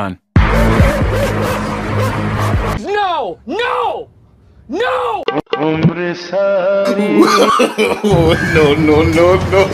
Run. No! No! No! no, no, no, no.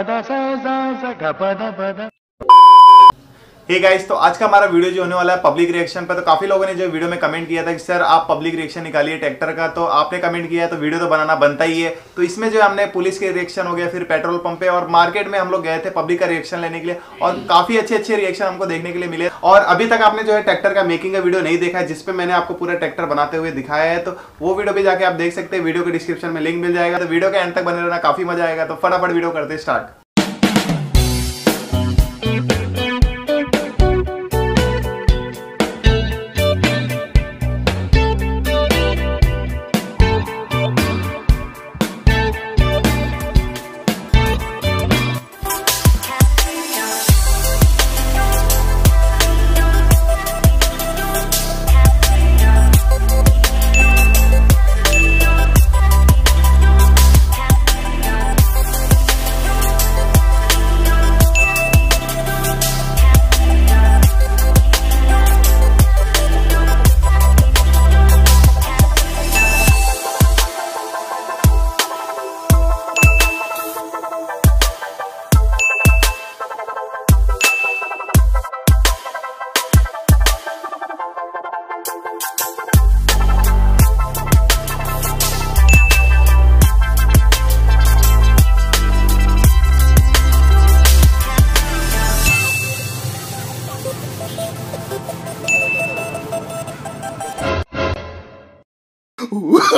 पद स स स ग पद प हे hey गाइस तो आज का हमारा वीडियो जो होने वाला है पब्लिक रिएक्शन पर तो काफ़ी लोगों ने जो वीडियो में कमेंट किया था कि, सर, आप पब्लिक रिएक्शन निकालिए ट्रैक्टर का। तो आपने कमेंट किया है तो वीडियो तो बनाना बनता ही है। तो इसमें जो हमने पुलिस के रिएक्शन हो गया, फिर पेट्रोल पंप पे, और मार्केट में हम लोग गए थे पब्लिक का रिएक्शन लेने के लिए, और काफ़ी अच्छे अच्छे रिएक्शन हमको देखने के लिए मिले। और अभी तक आपने जो है ट्रैक्टर का मेकिंग का वीडियो नहीं देखा है जिसपे मैंने आपको पूरा ट्रैक्टर बनाते हुए दिखाया है तो वो वीडियो भी जाके आप देख सकते हैं। वीडियो के डिस्क्रिप्शन में लिंक मिल जाएगा। तो वीडियो के एंड तक बने रहना, काफ़ी मज़ा आएगा। तो फटाफट वीडियो करते start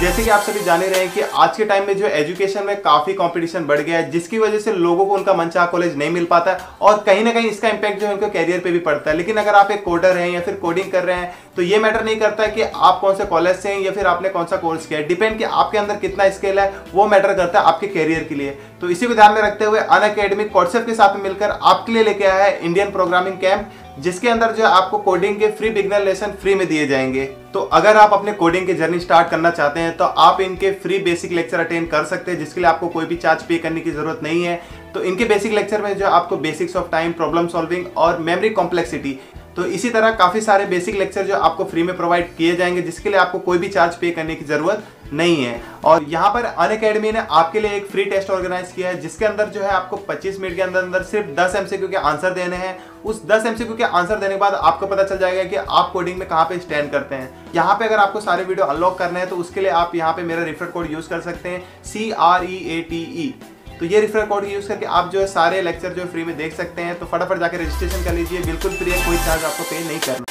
जैसे कि आप सभी जाने रहे हैं कि आज के टाइम में जो एजुकेशन में काफ़ी कंपटीशन बढ़ गया है, जिसकी वजह से लोगों को उनका मनचाहा कॉलेज नहीं मिल पाता है और कहीं ना कहीं इसका इंपैक्ट जो है उनके कैरियर पे भी पड़ता है। लेकिन अगर आप एक कोडर हैं या फिर कोडिंग कर रहे हैं तो ये मैटर नहीं करता है कि आप कौन से कॉलेज से हैं या फिर आपने कौन सा कोर्स किया है। डिपेंड कि आपके अंदर कितना स्किल है, वो मैटर करता है आपके कैरियर के लिए। तो इसी को ध्यान में रखते हुए अन अकेडमिक के साथ मिलकर आपके लिए लेके आया है इंडियन प्रोग्रामिंग कैंप जिसके अंदर जो आपको कोडिंग के फ्री बिगनर लेसन फ्री में दिए जाएँगे। तो अगर आप अपने कोडिंग की जर्नी स्टार्ट करना चाहते हैं तो आप इनके फ्री बेसिक लेक्चर अटेंड कर सकते हैं, जिसके लिए आपको कोई भी चार्ज पे करने की ज़रूरत नहीं है। तो इनके बेसिक लेक्चर में जो आपको basics of time problem solving और मेमोरी कॉम्प्लेक्सिटी तो इसी तरह काफ़ी सारे बेसिक लेक्चर जो आपको फ्री में प्रोवाइड किए जाएँगे, जिसके लिए आपको कोई भी चार्ज पे करने की ज़रूरत नहीं है। और यहाँ पर अन अकेडमी ने आपके लिए एक फ्री टेस्ट ऑर्गेनाइज किया है, जिसके अंदर जो है आपको 25 मिनट के अंदर अंदर सिर्फ़ 10 एमसीक्यू के आंसर देने हैं। उस 10 एमसीक्यू के आंसर देने के बाद आपको पता चल जाएगा कि आप कोडिंग में कहाँ पे स्टैंड करते हैं। यहाँ पे अगर आपको सारे वीडियो अनलॉक करने हैं तो उसके लिए आप यहाँ पे मेरा रेफर कोड यूज़ कर सकते हैं सी R E A T E तो ये रेफर कोड यूज़ करके आप जो है सारे लेक्चर जो है फ्री में देख सकते हैं तो फटाफट जाकर रजिस्ट्रेशन कर लीजिए। बिल्कुल फ्री है, कोई चार्ज आपको पे नहीं करना।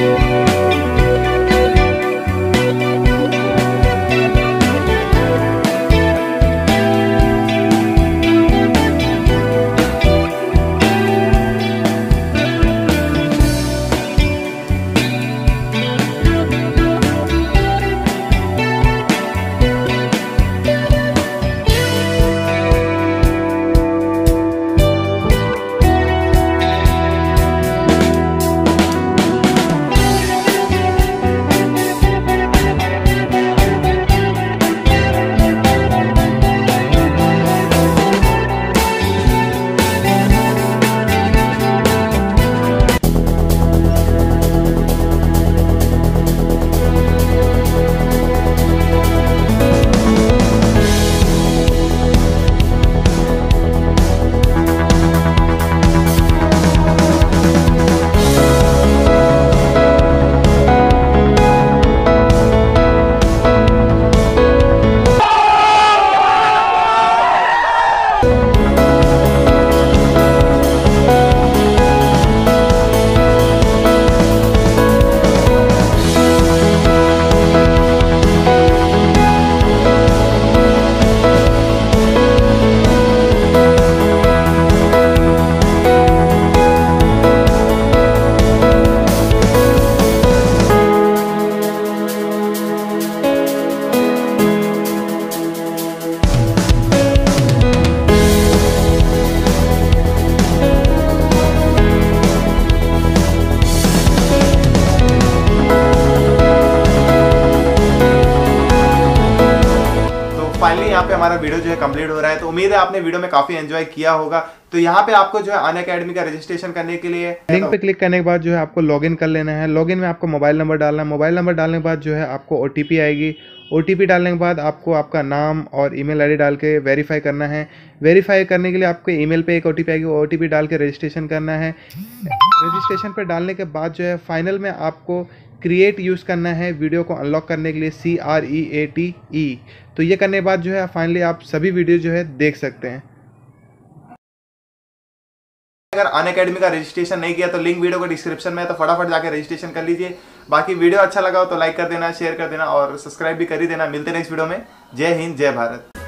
Música कंप्लीट हो रहा है तो उम्मीद है आपने वीडियो में काफ़ी एंजॉय किया होगा। तो यहाँ पे आपको जो है अन अकेडमी का रजिस्ट्रेशन करने के लिए लिंक पे क्लिक करने के बाद जो है आपको लॉगिन कर लेना है। लॉगिन में आपको मोबाइल नंबर डालना है। मोबाइल नंबर डालने के बाद जो है आपको ओटीपी आएगी। ओटीपी डालने के बाद आपको आपका नाम और ईमेल आईडी डाल के वेरीफाई करना है। वेरीफाई करने के लिए आपके ईमेल पे एक ओटीपी आएगी। ओ डाल के रजिस्ट्रेशन करना है। रजिस्ट्रेशन पर डालने के बाद जो है फाइनल में आपको क्रिएट यूज़ करना है। वीडियो को अनलॉक करने के लिए सी R E A T E तो ये करने के बाद जो है फाइनली आप सभी वीडियो जो है, देख सकते हैं। अगर अन अकेडमी का रजिस्ट्रेशन नहीं किया तो लिंक वीडियो को डिस्क्रिप्शन में है तो फटाफट जाकर रजिस्ट्रेशन कर लीजिए। बाकी वीडियो अच्छा लगा हो तो लाइक कर देना शेयर कर देना, और सब्सक्राइब भी कर ही देना। मिलते नेक्स्ट वीडियो में। जय हिंद, जय भारत।